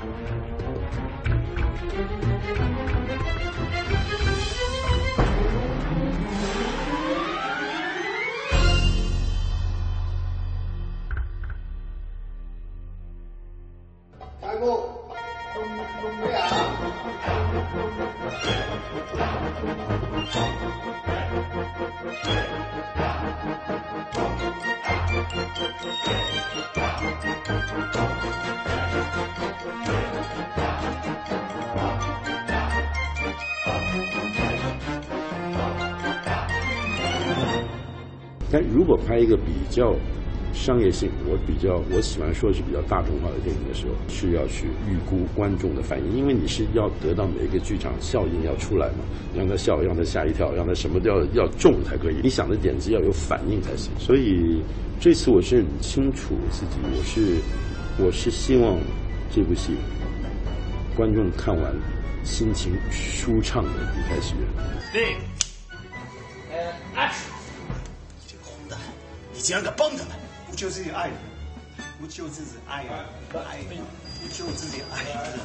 开幕，但如果拍一个比较商业性，我比较我喜欢说是比较大众化的电影的时候，是要去预估观众的反应，因为你是要得到每一个剧场效应要出来嘛，让他笑，让他吓一跳，让他什么都要要中才可以。你想的点子要有反应才行。所以这次我是很清楚自己，我是我是希望这部戏观众看完心情舒畅的离开戏院。这个混蛋，你竟然敢帮他们！不救自己爱人，不救自己爱人，爱人，不救自己爱人。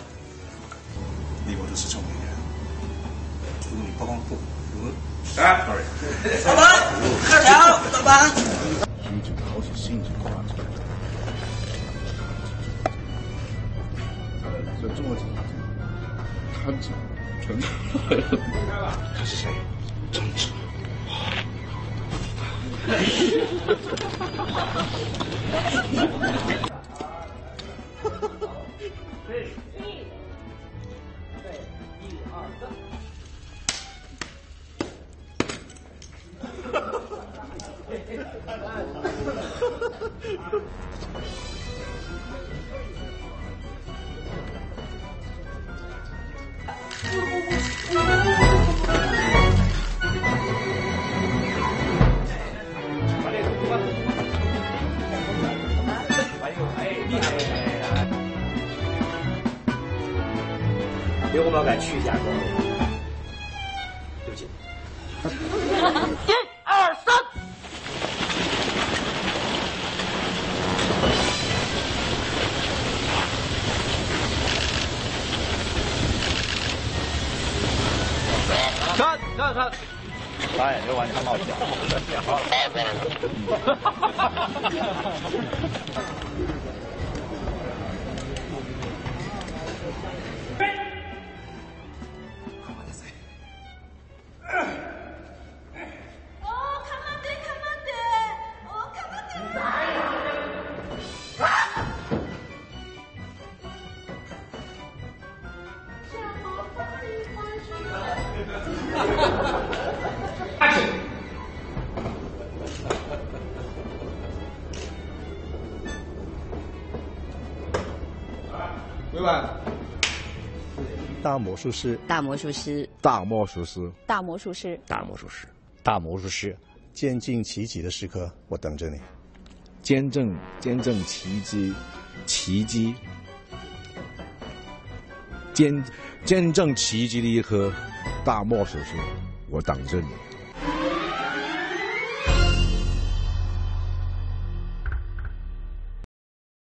你我都是聪明人，如果你帮不，如果啊，sorry，老板，二条，老板。这桌子，摊子，全部。他是谁？张哲。别我们敢去一下，对不起。一二三，看看看，哎，刘完全冒险。大魔术师，大魔术师，大魔术师，大魔术师，大魔术师，大魔术师，见证奇迹的时刻，我等着你。见证见证奇迹，奇迹，见见证奇迹的一刻，大魔术，我等着你。